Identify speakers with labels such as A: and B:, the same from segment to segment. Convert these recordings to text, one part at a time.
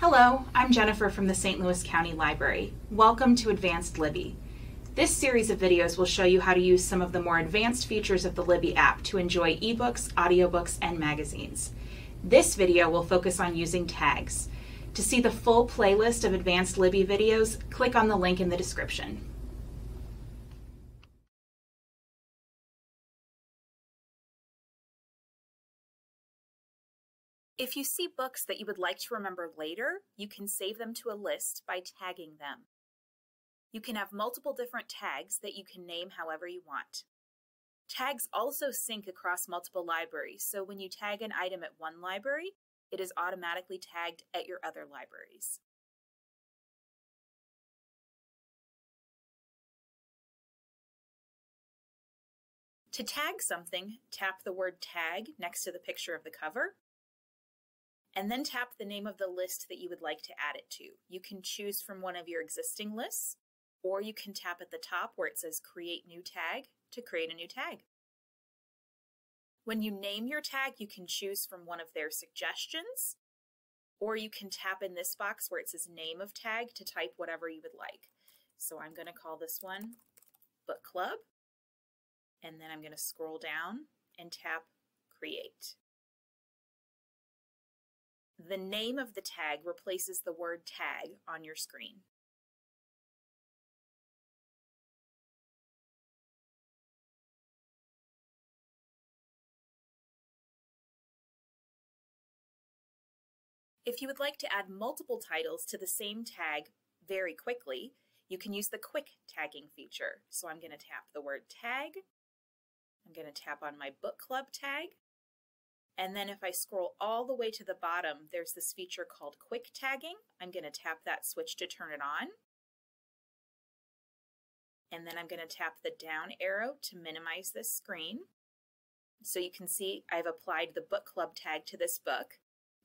A: Hello, I'm Jennifer from the St. Louis County Library. Welcome to Advanced Libby. This series of videos will show you how to use some of the more advanced features of the Libby app to enjoy ebooks, audiobooks, and magazines. This video will focus on using tags. To see the full playlist of Advanced Libby videos, click on the link in the description. If you see books that you would like to remember later, you can save them to a list by tagging them. You can have multiple different tags that you can name however you want. Tags also sync across multiple libraries, so when you tag an item at one library, it is automatically tagged at your other libraries. To tag something, tap the word tag next to the picture of the cover and then tap the name of the list that you would like to add it to. You can choose from one of your existing lists, or you can tap at the top where it says Create New Tag to create a new tag. When you name your tag, you can choose from one of their suggestions, or you can tap in this box where it says Name of Tag to type whatever you would like. So I'm going to call this one Book Club, and then I'm going to scroll down and tap Create. The name of the tag replaces the word tag on your screen. If you would like to add multiple titles to the same tag very quickly, you can use the quick tagging feature. So I'm going to tap the word tag. I'm going to tap on my book club tag. And then if I scroll all the way to the bottom, there's this feature called quick tagging. I'm going to tap that switch to turn it on. And then I'm going to tap the down arrow to minimize this screen. So you can see I've applied the book club tag to this book.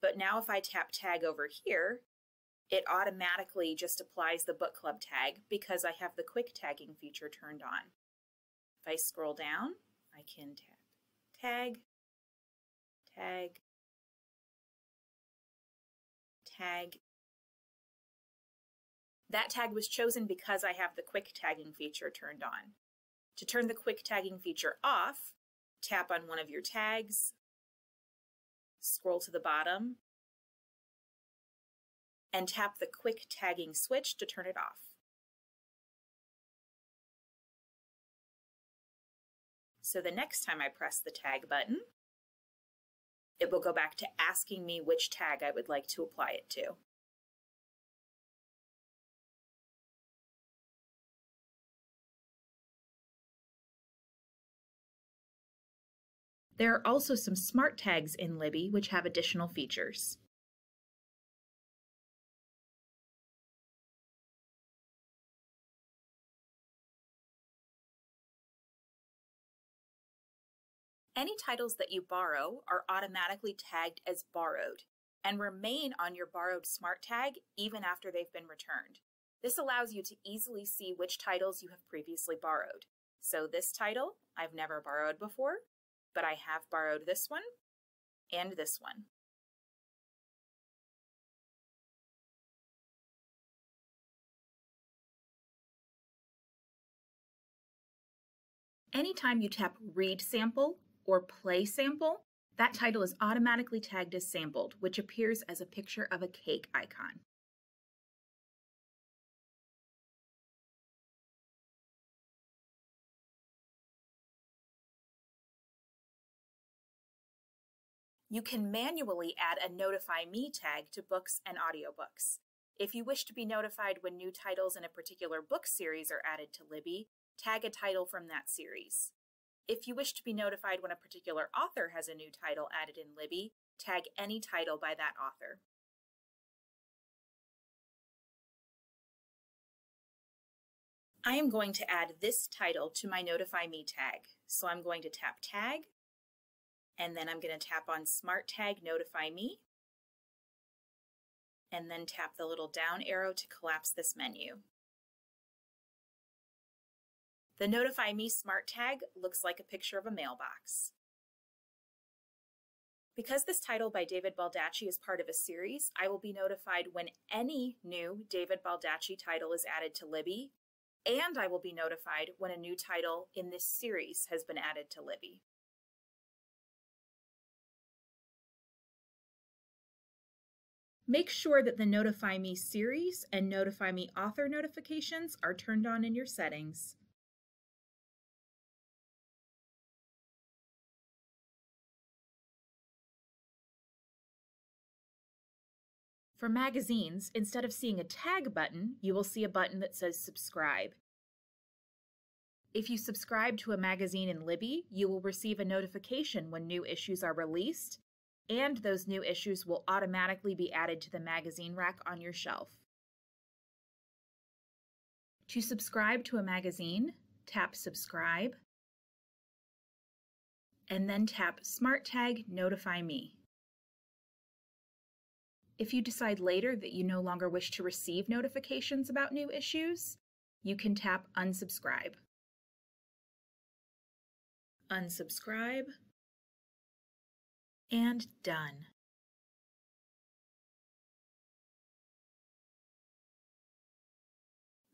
A: But now if I tap tag over here, it automatically just applies the book club tag because I have the quick tagging feature turned on. If I scroll down, I can tap tag, tag, tag. That tag was chosen because I have the quick tagging feature turned on. To turn the quick tagging feature off, tap on one of your tags, scroll to the bottom, and tap the quick tagging switch to turn it off. So the next time I press the tag button, it will go back to asking me which tag I would like to apply it to. There are also some smart tags in Libby which have additional features. Any titles that you borrow are automatically tagged as borrowed and remain on your borrowed smart tag even after they've been returned. This allows you to easily see which titles you have previously borrowed. So this title I've never borrowed before, but I have borrowed this one and this one. Anytime you tap Read Sample, or play sample, that title is automatically tagged as sampled, which appears as a picture of a cake icon. You can manually add a Notify Me tag to books and audiobooks. If you wish to be notified when new titles in a particular book series are added to Libby, tag a title from that series. If you wish to be notified when a particular author has a new title added in Libby, tag any title by that author. I am going to add this title to my Notify Me tag. So I'm going to tap Tag, and then I'm going to tap on Smart Tag Notify Me, and then tap the little down arrow to collapse this menu. The Notify Me smart tag looks like a picture of a mailbox. Because this title by David Baldacci is part of a series, I will be notified when any new David Baldacci title is added to Libby, and I will be notified when a new title in this series has been added to Libby. Make sure that the Notify Me series and Notify Me author notifications are turned on in your settings. For magazines, instead of seeing a tag button, you will see a button that says subscribe. If you subscribe to a magazine in Libby, you will receive a notification when new issues are released, and those new issues will automatically be added to the magazine rack on your shelf. To subscribe to a magazine, tap Subscribe, and then tap Smart Tag Notify Me. If you decide later that you no longer wish to receive notifications about new issues, you can tap Unsubscribe. Unsubscribe, and done.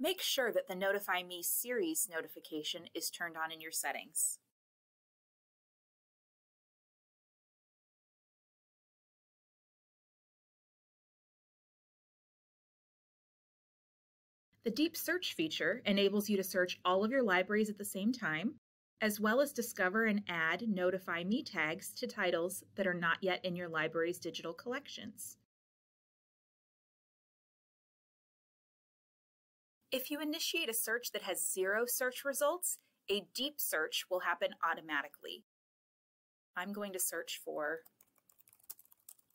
A: Make sure that the Notify Me series notification is turned on in your settings. The Deep Search feature enables you to search all of your libraries at the same time, as well as discover and add Notify Me tags to titles that are not yet in your library's digital collections. If you initiate a search that has zero search results, a deep search will happen automatically. I'm going to search for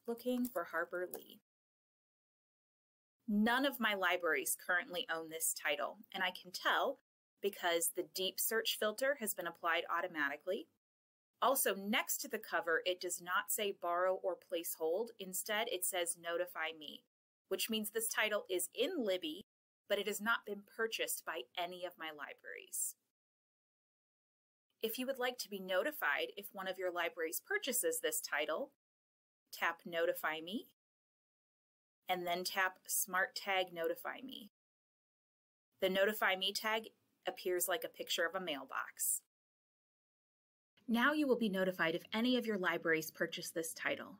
A: looking for Harper Lee. None of my libraries currently own this title, and I can tell because the deep search filter has been applied automatically. Also, next to the cover, it does not say borrow or place hold. Instead, it says notify me, which means this title is in Libby, but it has not been purchased by any of my libraries. If you would like to be notified if one of your libraries purchases this title, tap Notify Me and then tap Smart Tag Notify Me. The Notify Me tag appears like a picture of a mailbox. Now you will be notified if any of your libraries purchase this title.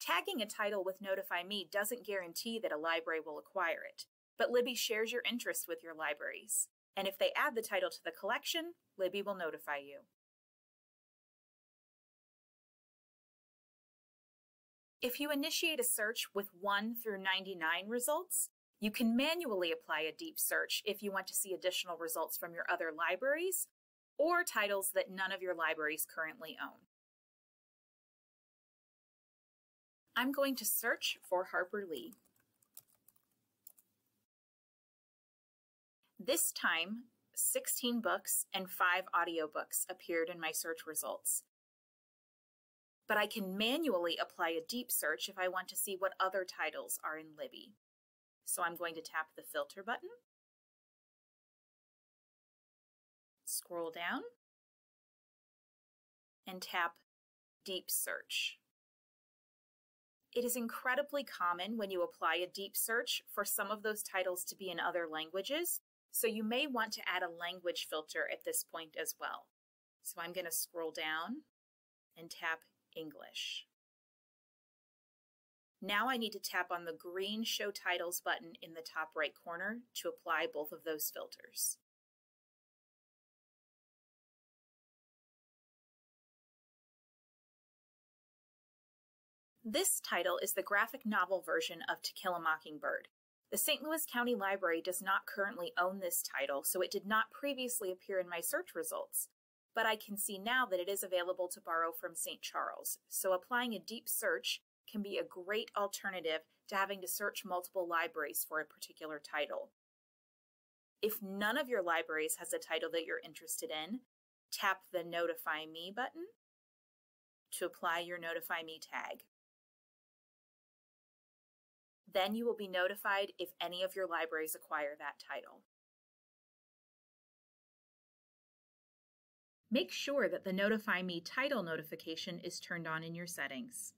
A: Tagging a title with Notify Me doesn't guarantee that a library will acquire it, but Libby shares your interest with your libraries. And if they add the title to the collection, Libby will notify you. If you initiate a search with 1 through 99 results, you can manually apply a deep search if you want to see additional results from your other libraries or titles that none of your libraries currently own. I'm going to search for Harper Lee. This time, 16 books and 5 audiobooks appeared in my search results but I can manually apply a deep search if I want to see what other titles are in Libby. So I'm going to tap the filter button, scroll down, and tap deep search. It is incredibly common when you apply a deep search for some of those titles to be in other languages, so you may want to add a language filter at this point as well. So I'm going to scroll down and tap English. Now I need to tap on the green Show Titles button in the top right corner to apply both of those filters. This title is the graphic novel version of To Kill a Mockingbird. The St. Louis County Library does not currently own this title, so it did not previously appear in my search results but I can see now that it is available to borrow from St. Charles. So applying a deep search can be a great alternative to having to search multiple libraries for a particular title. If none of your libraries has a title that you're interested in, tap the Notify Me button to apply your Notify Me tag. Then you will be notified if any of your libraries acquire that title. Make sure that the Notify Me title notification is turned on in your settings.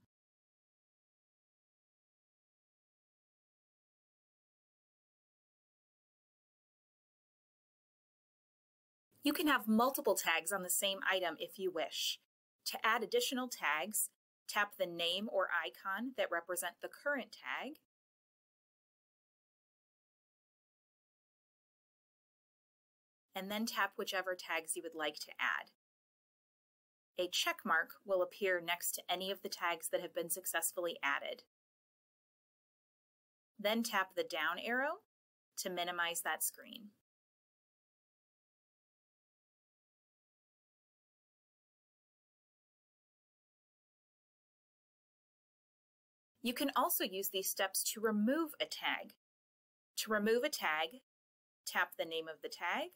A: You can have multiple tags on the same item if you wish. To add additional tags, tap the name or icon that represent the current tag, and then tap whichever tags you would like to add. A check mark will appear next to any of the tags that have been successfully added. Then tap the down arrow to minimize that screen. You can also use these steps to remove a tag. To remove a tag, tap the name of the tag,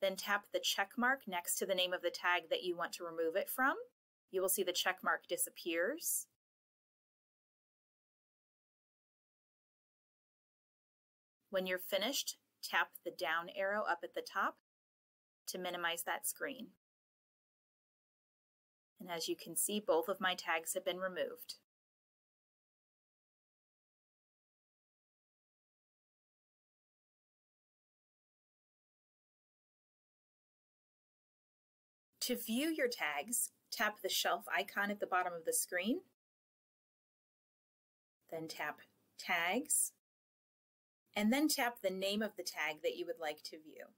A: then tap the check mark next to the name of the tag that you want to remove it from. You will see the check mark disappears. When you're finished, tap the down arrow up at the top to minimize that screen. And as you can see, both of my tags have been removed. To view your tags, tap the shelf icon at the bottom of the screen, then tap Tags, and then tap the name of the tag that you would like to view.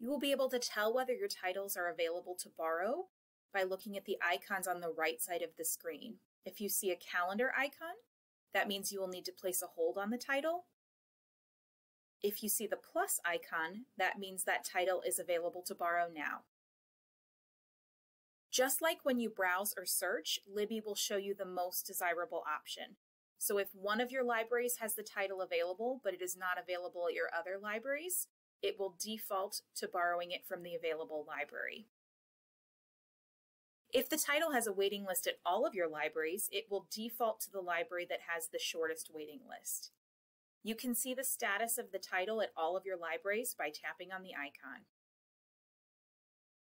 A: You will be able to tell whether your titles are available to borrow by looking at the icons on the right side of the screen. If you see a calendar icon, that means you will need to place a hold on the title if you see the plus icon, that means that title is available to borrow now. Just like when you browse or search, Libby will show you the most desirable option. So if one of your libraries has the title available, but it is not available at your other libraries, it will default to borrowing it from the available library. If the title has a waiting list at all of your libraries, it will default to the library that has the shortest waiting list. You can see the status of the title at all of your libraries by tapping on the icon.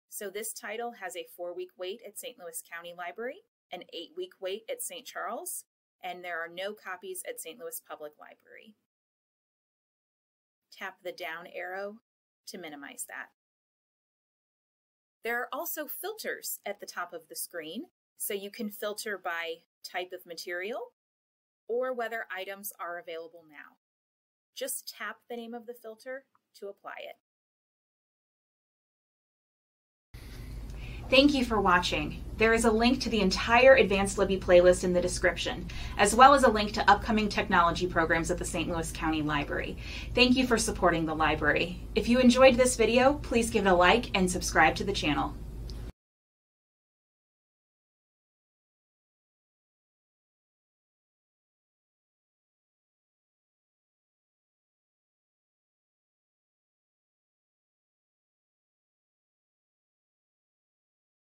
A: So this title has a four-week wait at St. Louis County Library, an eight-week wait at St. Charles, and there are no copies at St. Louis Public Library. Tap the down arrow to minimize that. There are also filters at the top of the screen, so you can filter by type of material or whether items are available now. Just tap the name of the filter to apply it. Thank you for watching. There is a link to the entire Advanced Libby playlist in the description, as well as a link to upcoming technology programs at the St. Louis County Library. Thank you for supporting the library. If you enjoyed this video, please give it a like and subscribe to the channel.